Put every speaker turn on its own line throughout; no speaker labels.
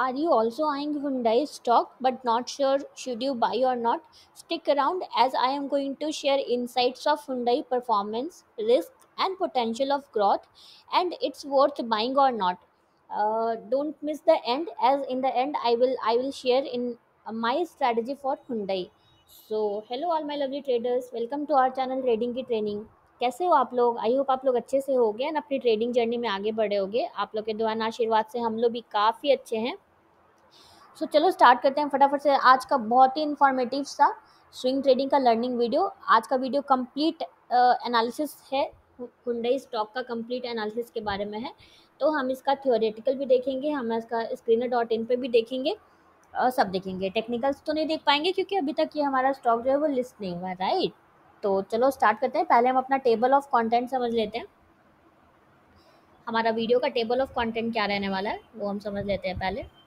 Are you also eyeing Hyundai stock but not sure should you buy or not stick around as I am going to share insights of Hyundai performance risk and potential of growth and it's worth buying or not don't miss the end as in the end I will I will share in my strategy for Hyundai so hello all my lovely traders welcome to our channel trading की training कैसे हो आप लोग? I hope आप लोग अच्छे से हो गए एंड अपनी ट्रेडिंग जर्नी में आगे बढ़े होगे। आप लोग के द्वारा आशीर्वाद से हम लोग भी काफ़ी अच्छे हैं। सो so, चलो स्टार्ट करते हैं फटाफट से। आज का बहुत ही इन्फॉर्मेटिव सा स्विंग ट्रेडिंग का लर्निंग वीडियो आज का वीडियो कंप्लीट एनालिसिस है। हुंडई स्टॉक का कंप्लीट एनालिसिस के बारे में है। तो हम इसका थियोरेटिकल भी देखेंगे हम इसका स्क्रीनर डॉट इन पर भी देखेंगे और सब देखेंगे। टेक्निकल्स तो नहीं देख पाएँगे क्योंकि अभी तक ये हमारा स्टॉक जो है वो लिस्ट नहीं हुआ राइट तो चलो स्टार्ट करते हैं। पहले हम अपना टेबल ऑफ़ कंटेंट समझ लेते हैं। हमारा वीडियो का टेबल ऑफ़ कंटेंट क्या रहने वाला है वो हम समझ लेते हैं पहले।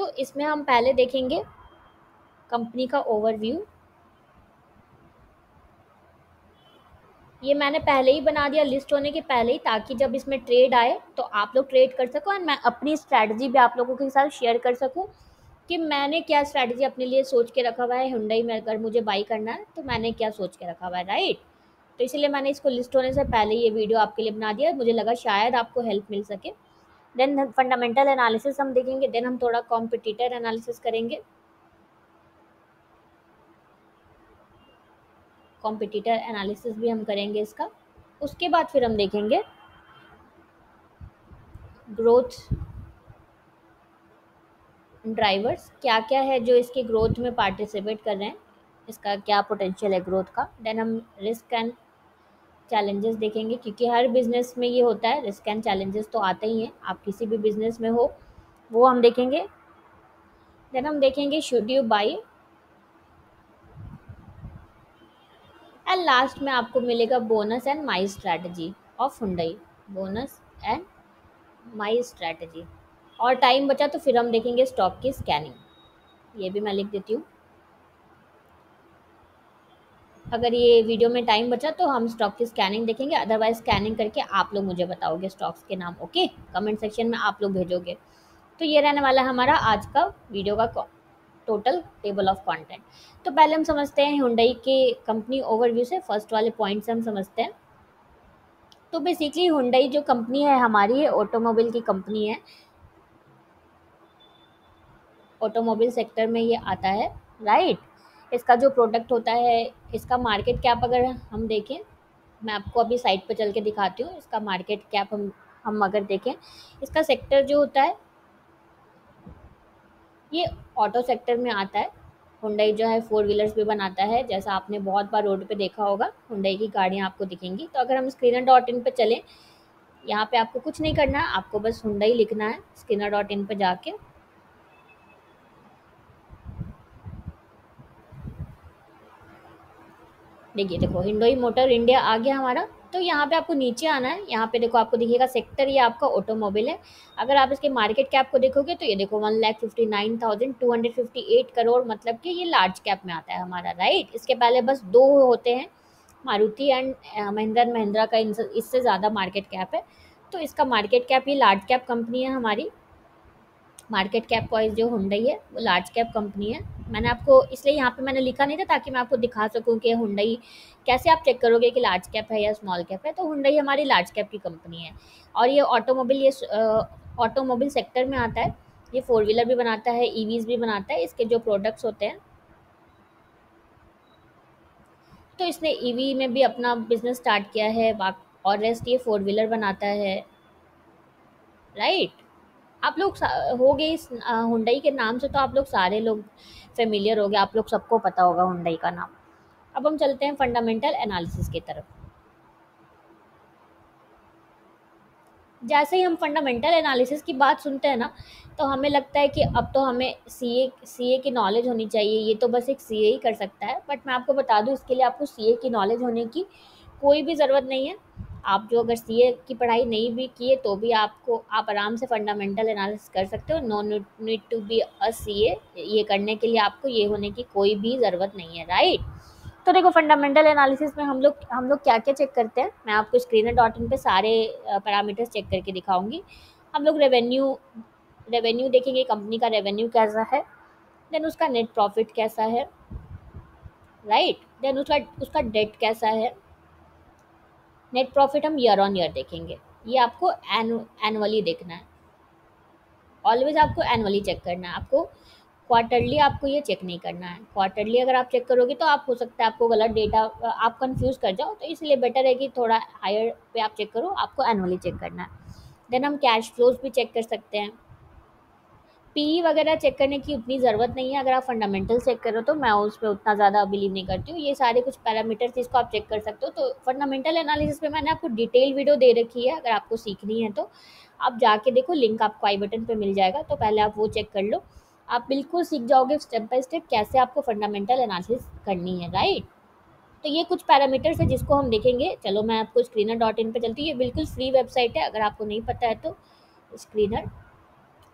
तो इसमें हम पहले देखेंगे कंपनी का ओवरव्यू ये मैंने पहले ही बना दिया लिस्ट होने के पहले ही, ताकि जब इसमें ट्रेड आए तो आप लोग ट्रेड कर सको और मैं अपनी स्ट्रैटेजी भी आप लोगों के साथ शेयर कर सकूँ कि मैंने क्या स्ट्रैटेजी अपने लिए सोच के रखा हुआ है हुंडई में अगर मुझे बाई करना है तो मैंने क्या सोच के रखा हुआ है राइट तो इसलिए मैंने इसको लिस्ट होने से पहले ये वीडियो आपके लिए बना दिया। मुझे लगा शायद आपको हेल्प मिल सके। देन फंडामेंटल एनालिसिस हम देखेंगे देन हम थोड़ा कॉम्पिटिटर एनालिसिस करेंगे। कॉम्पिटिटर एनालिसिस भी हम करेंगे इसका। उसके बाद फिर हम देखेंगे ग्रोथ ड्राइवर्स क्या क्या है जो इसके ग्रोथ में पार्टिसिपेट कर रहे हैं, इसका क्या पोटेंशियल है ग्रोथ का। देन हम रिस्क एंड चैलेंजेस देखेंगे, क्योंकि हर बिज़नेस में ये होता है रिस्क एंड चैलेंजेस तो आते ही हैं। आप किसी भी बिज़नेस में हो, वो हम देखेंगे। देन हम देखेंगे should you buy and last में आपको मिलेगा bonus and my strategy of Hyundai bonus and my strategy और टाइम बचा तो फिर हम देखेंगे स्टॉक की स्कैनिंग ये भी मैं लिख देती हूँ। अगर ये वीडियो में टाइम बचा तो हम स्टॉक की स्कैनिंग देखेंगे अदरवाइज़ स्कैनिंग करके आप लोग मुझे बताओगे स्टॉक्स के नाम ओके कमेंट सेक्शन में आप लोग भेजोगे। तो ये रहने वाला है हमारा आज का वीडियो का टोटल टेबल ऑफ़ कंटेंट तो पहले हम समझते हैं हुंडई के कंपनी ओवरव्यू से फ़र्स्ट वाले पॉइंट से हम समझते हैं। तो बेसिकली हुंडई जो कंपनी है हमारी ऑटोमोबाइल की कंपनी है। ऑटोमोबाइल सेक्टर में ये आता है राइट इसका जो प्रोडक्ट होता है, इसका मार्केट कैप अगर हम देखें, मैं आपको अभी साइट पर चल के दिखाती हूँ, इसका मार्केट कैप हम हम अगर देखें, इसका सेक्टर जो होता है, ये ऑटो सेक्टर में आता है। हुंडई जो है फोर व्हीलर्स भी बनाता है। जैसा आपने बहुत बार रोड पे देखा होगा हुंडई की गाड़ियाँ आपको दिखेंगी। तो अगर हम स्क्रीनर डॉट इन पर चलें, यहाँ पे आपको कुछ नहीं करना है, आपको बस हुंडई लिखना है स्क्रीनर डॉट इन पर जाके देखिए, देखो हिंडोई मोटर, इंडिया आ गया हमारा। तो यहाँ पे आपको नीचे आना है। यहाँ पे देखो, आपको दिखेगा सेक्टर, ये आपका ऑटोमोबाइल है। अगर आप इसके मार्केट कैप को देखोगे तो ये देखो, one lakh fifty nine thousand two hundred fifty eight crore मतलब कि ये लार्ज कैप में आता है हमारा, राइट? इसके पहले बस दो होते हैं, मारुति एंड महिंद्रा। एंड महिंद्रा का इससे ज़्यादा मार्केट कैप है। तो इसका मार्केट कैप, ये लार्ज कैप कंपनी है हमारी। मार्केट कैप वाइज जो हुंडई है, वो लार्ज कैप कंपनी है। मैंने आपको इसलिए यहाँ पे मैंने लिखा नहीं था ताकि मैं आपको दिखा सकूँ कि हुंडई कैसे आप चेक करोगे कि लार्ज कैप है या स्मॉल कैप है। तो हुंडई हमारी लार्ज कैप की कंपनी है। और ये ऑटोमोबाइल ये ऑटोमोबाइल सेक्टर में आता है। ये फोर व्हीलर भी बनाता है ई भी बनाता है, इसके जो प्रोडक्ट्स होते हैं। तो इसने ईवी में भी अपना बिज़नेस स्टार्ट किया है और रेस्ट ये फोर व्हीलर बनाता है। राइट आप लोग हो गए इस हुंडई के नाम से तो आप लोग सारे लोग फेमिलियर हो गए आप लोग सबको पता होगा हुंडई का नाम। अब हम चलते हैं फंडामेंटल एनालिसिस की तरफ़। जैसे ही हम फंडामेंटल एनालिसिस की बात सुनते हैं ना तो हमें लगता है कि अब तो हमें सी ए सी ए की नॉलेज होनी चाहिए, ये तो बस एक सी ए ही कर सकता है। बट मैं आपको बता दूँ, इसके लिए आपको सी ए की नॉलेज होने की कोई भी ज़रूरत नहीं है। आप जो अगर सीए की पढ़ाई नहीं भी किए तो भी आपको, आप आराम से फंडामेंटल एनालिसिस कर सकते हो। No need to be a C ये करने के लिए आपको ये होने की कोई भी ज़रूरत नहीं है राइट तो देखो फंडामेंटल एनालिसिस में हम लोग हम लोग क्या क्या चेक करते हैं? मैं आपको स्क्रीनर डॉट इन पर सारे पैरामीटर्स चेक करके दिखाऊँगी। हम लोग रेवेन्यू रेवेन्यू देखेंगे कंपनी का रेवेन्यू कैसा है देन उसका नेट प्रॉफिट कैसा है राइट right? देन उसका उसका डेट कैसा है नेट प्रॉफिट हम ईयर ऑन ईयर देखेंगे। ये आपको एनुअली देखना है। ऑलवेज आपको एनुअली चेक करना है। आपको क्वार्टरली आपको ये चेक नहीं करना है। क्वार्टरली अगर आप चेक करोगे तो आप, हो सकता है आपको गलत डेटा आप कंफ्यूज कर जाओ तो इसलिए बेटर है कि थोड़ा हायर पे आप चेक करो, आपको एनुअली चेक करना है। देन हम कैश फ्लोज भी चेक कर सकते हैं। पी वगैरह चेक करने की उतनी ज़रूरत नहीं है। अगर आप फंडामेंटल चेक करो तो मैं उस पर उतना ज़्यादा बिलीव नहीं करती हूँ। ये सारे कुछ पैरामीटर्स इसको आप चेक कर सकते हो। तो फंडामेंटल एनालिसिस में मैंने आपको डिटेल वीडियो दे रखी है, अगर आपको सीखनी है तो। आप जाके देखो लिंक आपको आई बटन पर मिल जाएगा तो पहले आप वो चेक कर लो। आप बिल्कुल सीख जाओगे स्टेप बाय स्टेप कैसे आपको फंडामेंटल एनालिसिस करनी है राइट तो ये कुछ पैरामीटर्स है जिसको हम देखेंगे। चलो मैं आपको स्क्रीनर डॉट इन पर चलती हूँ। ये बिल्कुल फ्री वेबसाइट है, अगर आपको नहीं पता है तो स्क्रीनर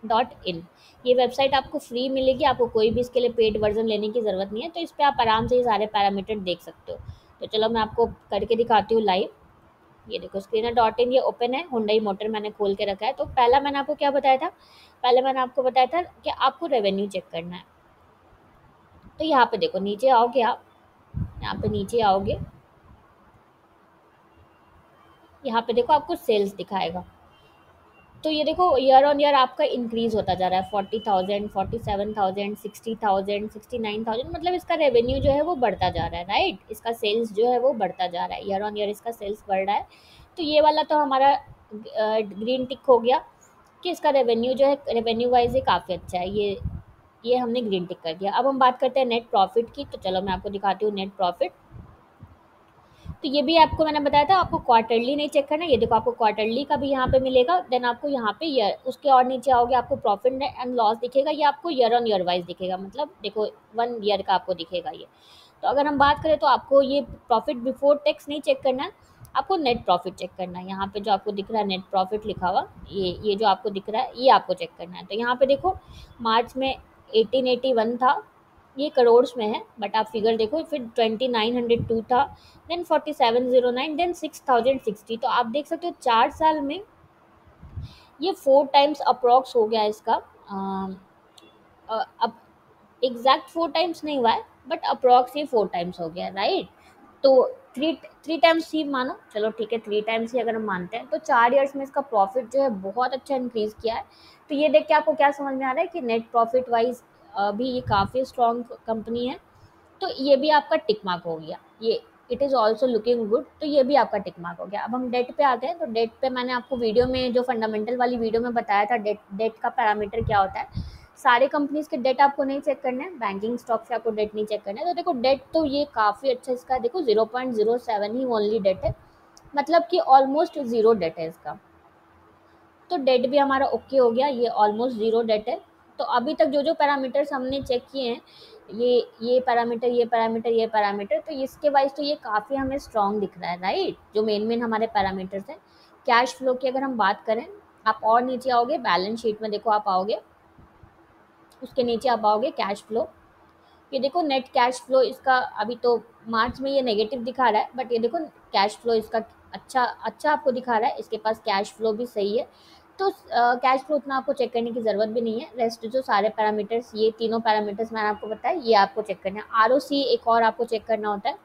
डॉट इन ये वेबसाइट आपको फ्री मिलेगी, आपको कोई भी इसके लिए पेड वर्जन लेने की ज़रूरत नहीं है तो इस पर आप आराम से ये सारे पैरामीटर देख सकते हो। तो चलो मैं आपको करके दिखाती हूँ लाइव ये देखो स्क्रीनर डॉट इन ये ओपन है हुंडई मोटर मैंने खोल के रखा है। तो पहला मैंने आपको क्या बताया था? पहले मैंने आपको बताया था कि आपको रेवेन्यू चेक करना है। तो यहाँ पे देखो, नीचे आओगे आप, यहाँ पे नीचे आओगे। यहाँ पे देखो, आपको सेल्स दिखाएगा। तो ये देखो ईयर ऑन ईयर आपका इंक्रीज होता जा रहा है। Forty thousand forty seven thousand sixty thousand sixty nine thousand मतलब इसका रेवेन्यू जो है वो बढ़ता जा रहा है राइट इसका सेल्स जो है वो बढ़ता जा रहा है। ईयर ऑन ईयर इसका सेल्स बढ़ रहा है। तो ये वाला तो हमारा ग्रीन टिक हो गया कि इसका रेवेन्यू जो है रेवेन्यू वाइज ये काफ़ी अच्छा है। ये ये हमने ग्रीन टिक कर दिया। अब हम बात करते हैं नेट प्रॉफिट की। तो चलो मैं आपको दिखाती हूँ नेट प्रॉफिट तो ये भी आपको मैंने बताया था, आपको क्वार्टरली नहीं चेक करना, ये देखो आपको क्वार्टरली का भी यहाँ पे मिलेगा देन आपको यहाँ पे ईयर उसके और नीचे आओगे, आपको प्रॉफिट एंड लॉस दिखेगा, ये आपको ईयर ऑन ईयर वाइज दिखेगा मतलब देखो वन ईयर का आपको दिखेगा ये। तो अगर हम बात करें तो आपको ये प्रॉफिट बिफोर टैक्स नहीं चेक करना, आपको नेट प्रॉफिट चेक करना है यहाँ पे जो आपको दिख रहा है नेट प्रॉफिट लिखा हुआ, ये ये जो आपको दिख रहा है, ये आपको चेक करना है। तो यहाँ पे देखो, मार्च में एटीन था ये करोड़ में है बट आप फिगर देखो, फिर ट्वेंटी नाइन हंड्रेड टू था then forty seven zero nine then six thousand sixty तो आप देख सकते हो चार साल में ये फोर टाइम्स अप्रॉक्स हो गया इसका। अब एग्जैक्ट फोर टाइम्स नहीं हुआ है बट अप्रॉक्स ये फोर टाइम्स हो गया राइट तो थ्री थ्री टाइम्स ही मानो, चलो ठीक है थ्री टाइम्स ही अगर हम मानते हैं तो चार ईयर्स में इसका प्रॉफिट जो है बहुत अच्छा इंक्रीज़ किया है। तो ये देख के आपको क्या समझ में आ रहा है कि नेट प्रॉफिट वाइज भी ये काफ़ी स्ट्रॉन्ग कंपनी है। तो ये भी आपका टिक मार्क हो गया। ये it is also looking good तो ये भी आपका टिक मार्क हो गया। अब हम डेट पे आते हैं तो डेट पे मैंने आपको वीडियो में जो फंडामेंटल वाली वीडियो में बताया था डेट डेट का पैरामीटर क्या होता है। सारे कंपनीज़ के डेट आपको नहीं चेक करना है बैंकिंग स्टॉक से आपको डेट नहीं चेक करना है। तो देखो डेट तो ये काफ़ी अच्छा इसका, देखो ज़ीरो पॉइंट ज़ीरो सेवन ही ओनली डेट है। मतलब कि ऑलमोस्ट ज़ीरो डेट है इसका। तो डेट भी हमारा ओके हो गया, ये ऑलमोस्ट ज़ीरो डेट है। तो अभी तक जो जो पैरामीटर्स हमने चेक किए हैं, ये ये पैरामीटर ये पैरामीटर ये पैरामीटर तो इसके वाइज तो ये काफ़ी हमें स्ट्रॉन्ग दिख रहा है राइट जो मेन मेन हमारे पैरामीटर्स हैं। कैश फ्लो की अगर हम बात करें, आप और नीचे आओगे बैलेंस शीट में देखो आप आओगे, उसके नीचे आप आओगे कैश फ्लो ये देखो नेट कैश फ्लो इसका अभी तो मार्च में ये नेगेटिव दिखा रहा है बट ये देखो कैश फ्लो इसका अच्छा अच्छा आपको दिखा रहा है, इसके पास कैश फ्लो भी सही है। तो कैश फ्लो उतना आपको चेक करने की ज़रूरत भी नहीं है। रेस्ट जो सारे पैरामीटर्स ये तीनों पैरामीटर्स मैंने आपको बताया ये आपको चेक करना है। आर एक और आपको चेक करना होता है।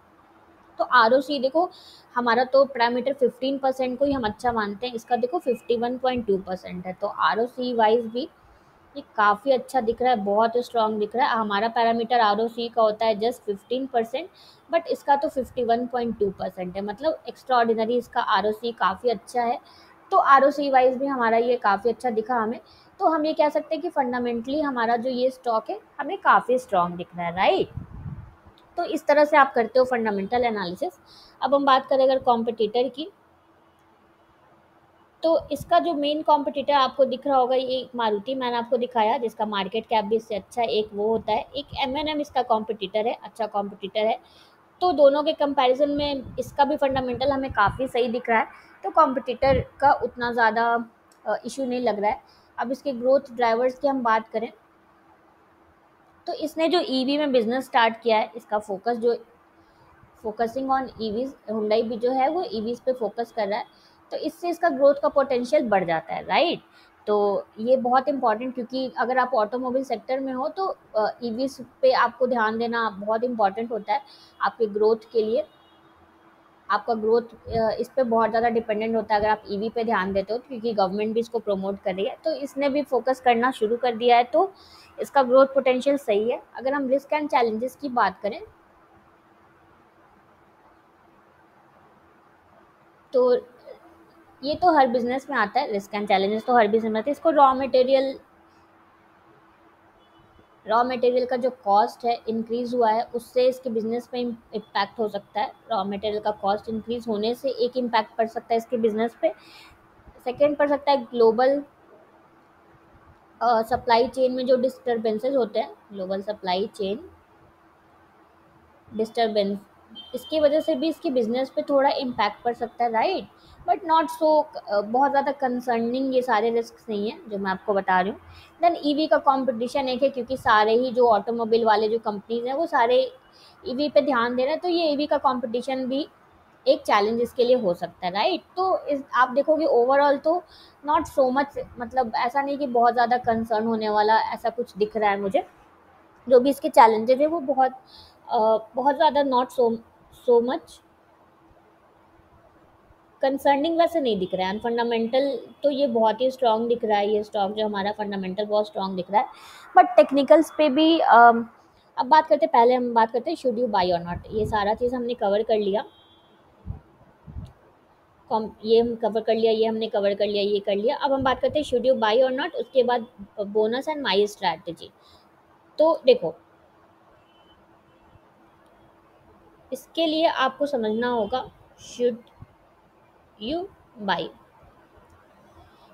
तो आरओसी देखो, हमारा तो पैरामीटर फिफ्टीन परसेंट को ही हम अच्छा मानते हैं। इसका देखो fifty one point two percent है। तो आरओसी वाइज भी ये काफ़ी अच्छा दिख रहा है, बहुत स्ट्रॉन्ग दिख रहा है। हमारा पैरामीटर आरओसी का होता है जस्ट फिफ्टीन परसेंट बट इसका तो fifty one point two percent है। मतलब एक्स्ट्रा इसका आरओसी काफ़ी अच्छा है। तो आर वाइज भी हमारा ये काफ़ी अच्छा दिखा हमें। तो हम ये कह सकते हैं कि फंडामेंटली हमारा जो ये स्टॉक है, हमें काफ़ी स्ट्रॉन्ग दिख रहा है राइट तो इस तरह से आप करते हो फंडामेंटल एनालिसिस अब हम बात करें अगर कॉम्पिटिटर की तो इसका जो मेन कॉम्पिटिटर आपको दिख रहा होगा, ये मारुति, मैंने आपको दिखाया, जिसका मार्केट कैप भी इससे अच्छा एक वो होता है। एक एम एन एम इसका कॉम्पिटिटर है अच्छा कॉम्पिटिटर है। तो दोनों के कंपैरिजन में इसका भी फंडामेंटल हमें काफ़ी सही दिख रहा है। तो कॉम्पिटिटर का उतना ज़्यादा इशू नहीं लग रहा है। अब इसके ग्रोथ ड्राइवर्स की हम बात करें तो इसने जो ईवी e में बिज़नेस स्टार्ट किया है, इसका फोकस जो फोकसिंग ऑन ईवीज हुंडई भी जो है, वो ईवीज पे फोकस कर रहा है। तो इससे इसका ग्रोथ का पोटेंशियल बढ़ जाता है राइट तो ये बहुत इंपॉर्टेंट क्योंकि अगर आप ऑटोमोबाइल सेक्टर में हो तो ईवीज पे आपको ध्यान देना बहुत इंपॉर्टेंट होता है आपके ग्रोथ के लिए। आपका ग्रोथ इस पर बहुत ज़्यादा डिपेंडेंट होता है अगर आप ईवी पे ध्यान देते हो, क्योंकि गवर्नमेंट भी इसको प्रमोट कर रही है। तो इसने भी फोकस करना शुरू कर दिया है तो इसका ग्रोथ पोटेंशियल सही है। अगर हम रिस्क एंड चैलेंजेस की बात करें तो ये तो हर बिज़नेस में आता है रिस्क एंड चैलेंजेस तो हर बिज़नेस में आता है। इसको रॉ मटेरियल रॉ मटेरियल का जो कॉस्ट है इंक्रीज़ हुआ है, उससे इसके बिज़नेस पे इम्पैक्ट हो सकता है। रॉ मटेरियल का कॉस्ट इंक्रीज़ होने से एक इम्पैक्ट पड़ सकता है इसके बिज़नेस पे। सेकेंड पड़ सकता है ग्लोबल सप्लाई चेन में जो डिस्टर्बेंसेस होते हैं ग्लोबल सप्लाई चेन डिस्टर्बेंस इसकी वजह से भी इसके बिज़नेस पे थोड़ा इम्पैक्ट पड़ सकता है राइट बट नॉट सो बहुत ज़्यादा कंसर्निंग ये सारे रिस्क नहीं है, जो मैं आपको बता रही हूँ। देन ईवी का कंपटीशन एक है, क्योंकि सारे ही जो ऑटोमोबाइल वाले जो कंपनीज़ हैं, वो सारे ईवी पे ध्यान दे रहे हैं तो ये ईवी का कंपटीशन भी एक चैलेंज इसके लिए हो सकता है राइट तो इस, आप देखोगे ओवरऑल तो नॉट सो मच मतलब ऐसा नहीं कि बहुत ज़्यादा कंसर्न होने वाला ऐसा कुछ दिख रहा है मुझे। जो भी इसके चैलेंजेज है, वो बहुत बहुत ज़्यादा not so so much concerning वैसे नहीं दिख रहा है। एंड फंडामेंटल तो ये बहुत ही स्ट्रॉन्ग दिख रहा है ये स्टॉक जो हमारा फंडामेंटल बहुत स्ट्रॉन्ग दिख रहा है। बट टेक्निकल्स पे भी uh, अब बात करते पहले हम बात करते हैं शुड यू बाई और नॉट ये सारा चीज़ हमने कवर कर लिया। कॉम ये हम कवर कर लिया ये हमने कवर कर लिया ये कर लिया। अब हम बात करते हैं शुड यू बाई और नॉट उसके बाद बोनस एंड माई स्ट्रैटेजी तो देखो इसके लिए आपको समझना होगा शुड यू बाई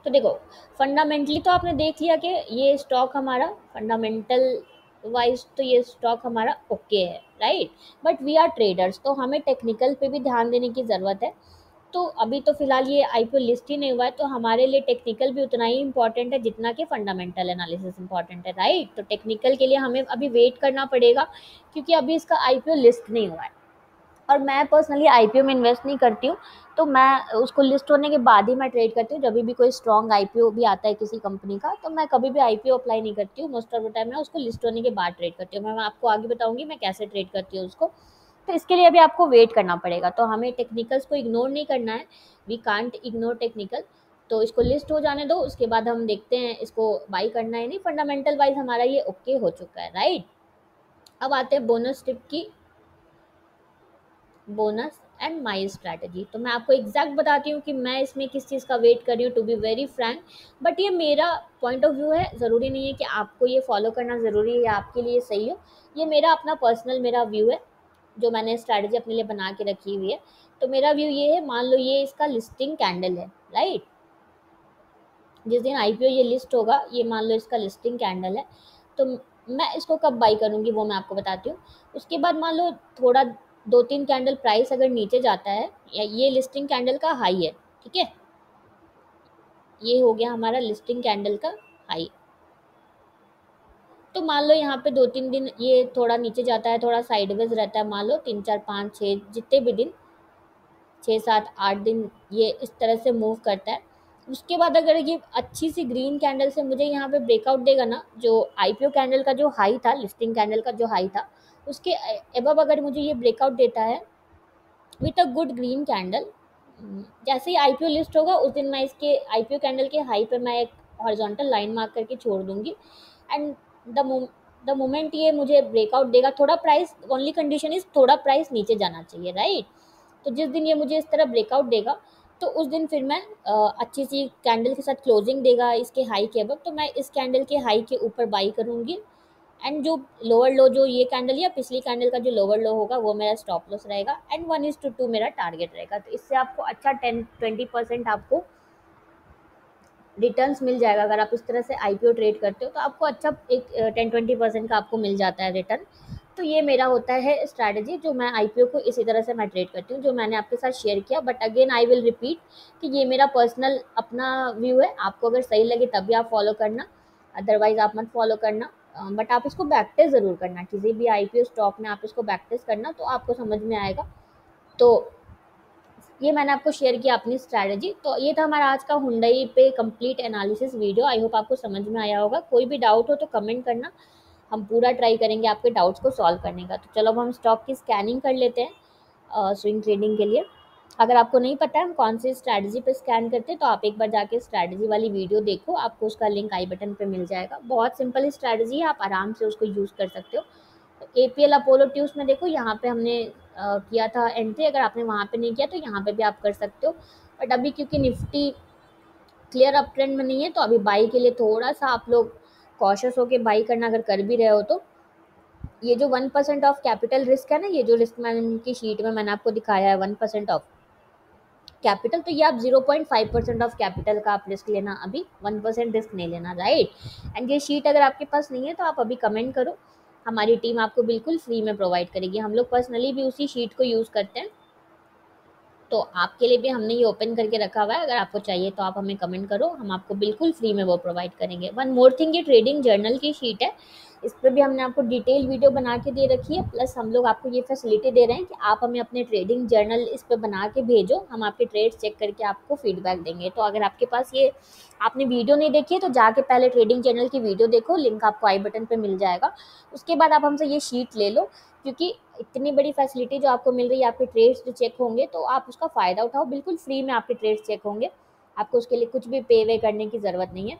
तो देखो फंडामेंटली तो आपने देख लिया कि ये स्टॉक हमारा फंडामेंटल वाइज तो ये स्टॉक हमारा ओके okay है right but we are traders तो हमें टेक्निकल पे भी ध्यान देने की ज़रूरत है। तो अभी तो फ़िलहाल ये आईपीओ लिस्ट ही नहीं हुआ है तो हमारे लिए टेक्निकल भी उतना ही इंपॉर्टेंट है जितना कि फंडामेंटल एनालिसिस इंपॉर्टेंट है राइट तो टेक्निकल के लिए हमें अभी वेट करना पड़ेगा, क्योंकि अभी इसका आईपीओ लिस्ट नहीं हुआ है। और मैं पर्सनली आईपीओ में इन्वेस्ट नहीं करती हूँ तो मैं उसको लिस्ट होने के बाद ही मैं ट्रेड करती हूँ। जब भी कोई स्ट्रॉन्ग आई भी आता है किसी कंपनी का तो मैं कभी भी आईपीओ अप्लाई नहीं करती हूँ। मोस्ट ऑफ़ द टाइम मैं उसको लिस्ट होने के बाद ट्रेड करती हूँ। मैं आपको आगे बताऊँगी मैं कैसे ट्रेड करती हूँ उसको। तो इसके लिए अभी आपको वेट करना पड़ेगा। तो हमें टेक्निकल्स को इग्नोर नहीं करना है। वी कांट इग्नोर टेक्निकल तो इसको लिस्ट हो जाने दो, उसके बाद हम देखते हैं इसको बाई करना है नहीं। फंडामेंटल वाइज हमारा ये ओके हो चुका है राइट अब आते हैं बोनस टिप की। बोनस एंड माई स्ट्रैटेजी तो मैं आपको एग्जैक्ट बताती हूँ कि मैं इसमें किस चीज़ का वेट कर रही हूँ to be very frank but ये मेरा पॉइंट ऑफ़ व्यू है, ज़रूरी नहीं है कि आपको ये फॉलो करना ज़रूरी है या आपके लिए सही हो. ये मेरा अपना पर्सनल मेरा व्यू है, जो मैंने स्ट्रैटेजी अपने लिए बना के रखी हुई है. तो मेरा व्यू ये है, मान लो ये इसका लिस्टिंग कैंडल है राइट जिस दिन आईपीओ ये लिस्ट होगा, ये मान लो इसका लिस्टिंग कैंडल है. तो मैं इसको कब बाई करूँगी वो मैं आपको बताती हूँ. उसके बाद मान लो थोड़ा दो तीन कैंडल प्राइस अगर नीचे जाता है, या ये लिस्टिंग कैंडल का हाई है, ठीक है? ये हो गया हमारा लिस्टिंग कैंडल का हाई तो मान लो यहाँ पे दो तीन दिन ये थोड़ा नीचे जाता है, थोड़ा साइडवेज रहता है, मान लो तीन, चार, पाँच छः जितने भी दिन छः सात, आठ दिन ये इस तरह से मूव करता है। उसके बाद अगर ये अच्छी सी ग्रीन कैंडल से मुझे यहाँ पे ब्रेकआउट देगा ना, जो आईपीओ कैंडल का जो हाई था लिस्टिंग कैंडल का जो हाई था उसके एबव अगर मुझे ये ब्रेकआउट देता है with a good green candle जैसे ही आईपीओ लिस्ट होगा उस दिन मैं इसके आईपीओ कैंडल के हाई पे मैं एक हॉरिजॉन्टल लाइन मार्क करके छोड़ दूँगी। एंड द द मोमेंट ये मुझे ब्रेकआउट देगा थोड़ा प्राइस ओनली कंडीशन इज़ थोड़ा प्राइस नीचे जाना चाहिए राइट तो जिस दिन ये मुझे इस तरह ब्रेकआउट देगा तो उस दिन फिर मैं आ, अच्छी सी कैंडल के साथ क्लोजिंग देगा इसके हाई के अब तो मैं इस कैंडल के हाई के ऊपर बाई करूँगी। एंड जो लोअर लो जो ये कैंडल या पिछली कैंडल का जो लोअर लो होगा, वो मेरा स्टॉप लॉस रहेगा। And one is to two मेरा टारगेट रहेगा। तो इससे आपको अच्छा टेन ट्वेंटी परसेंट आपको रिटर्न्स मिल जाएगा। अगर आप इस तरह से आईपीओ ट्रेड करते हो तो आपको अच्छा एक टेन ट्वेंटी परसेंट का आपको मिल जाता है रिटर्न तो ये मेरा होता है स्ट्रैटेजी जो मैं आईपीओ को इसी तरह से मैं ट्रेड करती हूँ, जो मैंने आपके साथ शेयर किया। But again I will repeat कि ये मेरा पर्सनल अपना व्यू है। आपको अगर सही लगे, तभी आप फॉलो करना। अदरवाइज़ आप मत फॉलो करना। बट आप इसको बैक टेस्ट ज़रूर करना। किसी भी आई पी स्टॉक में आप इसको बैक टेस्ट करना तो आपको समझ में आएगा। तो ये मैंने आपको शेयर किया अपनी स्ट्रैटेजी तो ये था हमारा आज का हुंडई पे complete analysis video I hope आपको समझ में आया होगा। कोई भी डाउट हो तो कमेंट करना। हम पूरा ट्राई करेंगे आपके डाउट्स को सॉल्व करने का। तो चलो अब हम स्टॉक की स्कैनिंग कर लेते हैं स्विंग ट्रेडिंग के लिए। अगर आपको नहीं पता है हम कौन सी स्ट्रैटेजी पे स्कैन करते हैं तो आप एक बार जाके स्ट्रैटेजी वाली वीडियो देखो आपको उसका लिंक आई बटन पे मिल जाएगा। बहुत सिंपल स्ट्रैटेजी है आप आराम से उसको यूज़ कर सकते हो। A P L Apollo tubes में देखो यहाँ पे हमने आ, किया था एंट्री अगर आपने वहाँ पे नहीं किया तो यहाँ पे भी आप कर सकते हो। बट अभी क्योंकि निफ्टी क्लियर अप ट्रेंड में नहीं है तो अभी बाई के लिए थोड़ा सा आप लोग कॉशस होकर बाई करना अगर कर भी रहे हो तो। ये जो one percent of capital risk है ना ये जो रिस्क मैनेजमेंट की शीट में मैंने आपको दिखाया है वन परसेंट ऑफ़ कैपिटल तो ये आप zero point five percent of capital का आप रिस्क लेना, अभी वन परसेंट रिस्क नहीं लेना राइट एंड ये शीट अगर आपके पास नहीं है तो आप अभी कमेंट करो। हमारी टीम आपको बिल्कुल फ्री में प्रोवाइड करेगी। हम लोग पर्सनली भी उसी शीट को यूज़ करते हैं। तो आपके लिए भी हमने ये ओपन करके रखा हुआ है। अगर आपको चाहिए तो आप हमें कमेंट करो। हम आपको बिल्कुल फ्री में वो प्रोवाइड करेंगे। वन मोर थिंग ये ट्रेडिंग जर्नल की शीट है। इस पर भी हमने आपको डिटेल वीडियो बना के दे रखी है प्लस हम लोग आपको ये फैसिलिटी दे रहे हैं कि आप हमें अपने ट्रेडिंग जर्नल इस पर बना के भेजो, हम आपके ट्रेड चेक करके आपको फीडबैक देंगे। तो अगर आपके पास ये आपने वीडियो नहीं देखी है तो जाके पहले ट्रेडिंग जर्नल की वीडियो देखो लिंक आपको आई बटन पर मिल जाएगा। उसके बाद आप हमसे ये शीट ले लो, क्योंकि इतनी बड़ी फैसिलिटी जो आपको मिल रही है, आपके ट्रेड्स जो चेक होंगे तो आप उसका फ़ायदा उठाओ। बिल्कुल फ्री में आपके ट्रेड्स चेक होंगे। आपको उसके लिए कुछ भी पे वे करने की ज़रूरत नहीं है।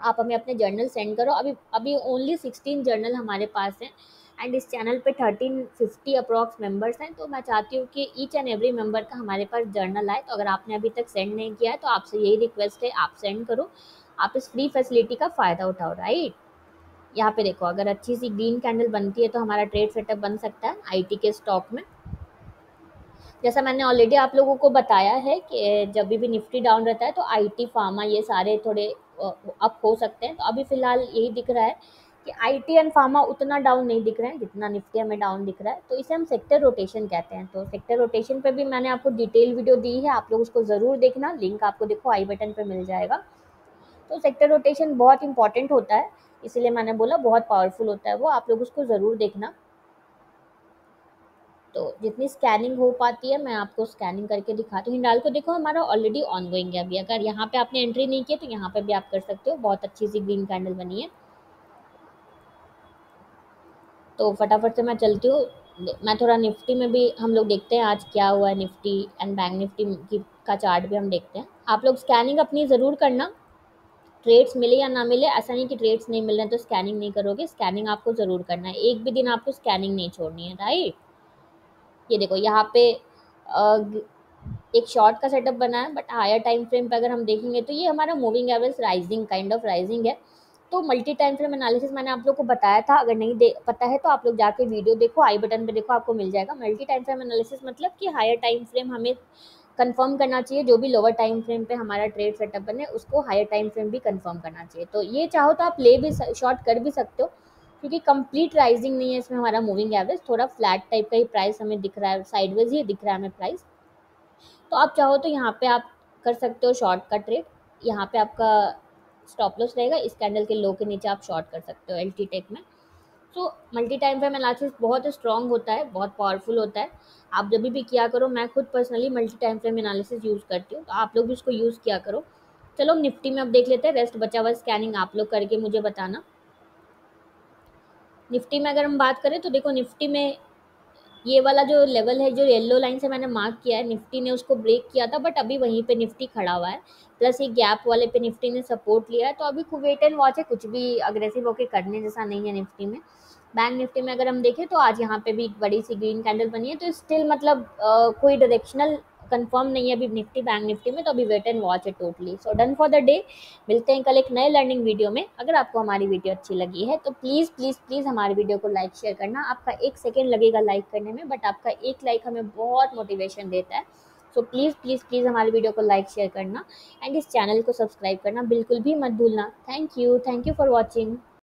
आप हमें अपने जर्नल सेंड करो। अभी अभी ओनली सिक्सटीन जर्नल हमारे पास हैं एंड इस चैनल पे थर्टीन फिफ्टी अप्रॉक्स मेंबर्स हैं। तो मैं चाहती हूँ कि ईच एंड एवरी मेंबर का हमारे पास जर्नल आए। तो अगर आपने अभी तक सेंड नहीं किया है तो आपसे यही रिक्वेस्ट है, आप सेंड करो। आप इस फ्री फैसिलिटी का फ़ायदा उठाओ राइट यहाँ पे देखो, अगर अच्छी सी ग्रीन कैंडल बनती है तो हमारा ट्रेड सेटअप बन सकता है आईटी के स्टॉक में। जैसा मैंने ऑलरेडी आप लोगों को बताया है कि, जब भी निफ्टी डाउन रहता है तो आईटी फार्मा ये सारे थोड़े अप हो सकते हैं। तो अभी फ़िलहाल यही दिख रहा है कि आईटी एंड फार्मा उतना डाउन नहीं दिख रहे हैं जितना निफ्टी हमें डाउन दिख रहा है। तो इसे हम सेक्टर रोटेशन कहते हैं। तो सेक्टर रोटेशन पे भी मैंने आपको डिटेल वीडियो दी है। आप लोग उसको ज़रूर देखना। लिंक आपको देखो आई बटन पे मिल जाएगा। तो सेक्टर रोटेशन बहुत इंपॉर्टेंट होता है। इसीलिए मैंने बोला बहुत पावरफुल होता है वो। आप लोग उसको ज़रूर देखना। तो जितनी स्कैनिंग हो पाती है, मैं आपको स्कैनिंग करके दिखाती हूँ। हिंडाल को देखो, हमारा ऑलरेडी ऑन गोइंग है अभी। अगर यहाँ पे आपने एंट्री नहीं की तो यहाँ पे भी आप कर सकते हो। बहुत अच्छी सी ग्रीन कैंडल बनी है। तो फटाफट से मैं चलती हूँ। मैं थोड़ा निफ्टी में भी हम लोग देखते हैं आज क्या हुआ है निफ्टी एंड बैंक निफ्टी की, का चार्ट भी हम देखते हैं। आप लोग स्कैनिंग अपनी ज़रूर करना। ट्रेड्स मिले या ना मिले, ऐसा नहीं कि ट्रेड्स नहीं मिल रहे तो स्कैनिंग नहीं करोगे। स्कैनिंग आपको ज़रूर करना है। एक भी दिन आपको स्कैनिंग नहीं छोड़नी है राइट ये देखो, यहाँ पे एक शॉर्ट का सेटअप बना है बट हायर टाइम फ्रेम पर अगर हम देखेंगे तो ये हमारा moving average rising kind of rising है। तो मल्टी टाइम फ्रेम एनालिसिस मैंने आप लोग को बताया था, अगर नहीं दे, पता है तो आप लोग जाके वीडियो देखो आई बटन पे देखो, आपको मिल जाएगा। मल्टी टाइम फ्रेम एनालिसिस मतलब कि हायर टाइम फ्रेम हमें कंफर्म करना चाहिए, जो भी लोअर टाइम फ्रेम पे हमारा ट्रेड सेटअप बने, उसको हायर टाइम फ्रेम भी कंफर्म करना चाहिए। तो ये चाहो तो आप ले भी शॉर्ट कर भी सकते हो क्योंकि कंप्लीट राइजिंग नहीं है इसमें हमारा मूविंग एवरेज थोड़ा फ्लैट टाइप का ही प्राइस हमें दिख रहा है साइडवेज ही दिख रहा है हमें प्राइस तो आप चाहो तो यहाँ पे आप कर सकते हो शॉर्ट का ट्रेड यहाँ पे आपका स्टॉप लॉस रहेगा, इस कैंडल के लो के नीचे आप शॉर्ट कर सकते हो एलटी टेक में। तो मल्टी टाइम फ्रेम एनालिसिस बहुत स्ट्रॉन्ग होता है, बहुत पावरफुल होता है। आप जब भी किया करो, मैं खुद personally multi time frame analysis use करती हूँ तो आप लोग भी उसको यूज़ किया करो। चलो, निफ्टी में अब देख लेते हैं रेस्ट बचा हुआ स्कैनिंग आप लोग करके मुझे बताना। निफ्टी में अगर हम बात करें तो देखो निफ्टी में ये वाला जो लेवल है जो येलो लाइन से मैंने मार्क किया है। निफ्टी ने उसको ब्रेक किया था बट अभी वहीं पे निफ्टी खड़ा हुआ है। प्लस ये गैप वाले पे निफ्टी ने सपोर्ट लिया है। तो अभी वेट एंड वॉच है कुछ भी अग्रेसिव होकर करने जैसा नहीं है निफ्टी में। बैंक निफ्टी में अगर हम देखें तो आज यहाँ पे भी एक बड़ी सी ग्रीन कैंडल बनी है। तो स्टिल मतलब आ, कोई डायरेक्शनल कंफर्म नहीं है अभी निफ्टी बैंक निफ्टी में तो अभी वेट एंड वॉच है totally so done for the day मिलते हैं कल एक नए लर्निंग वीडियो में. अगर आपको हमारी वीडियो अच्छी लगी है तो प्लीज़ प्लीज़ प्लीज़ हमारी वीडियो को लाइक शेयर करना. आपका एक सेकेंड लगेगा लाइक करने में बट आपका एक लाइक हमें बहुत मोटिवेशन देता है. सो प्लीज़ प्लीज़ प्लीज़ हमारी वीडियो को लाइक शेयर करना. एंड इस चैनल को सब्सक्राइब करना बिल्कुल भी मत भूलना. Thank you thank you for watching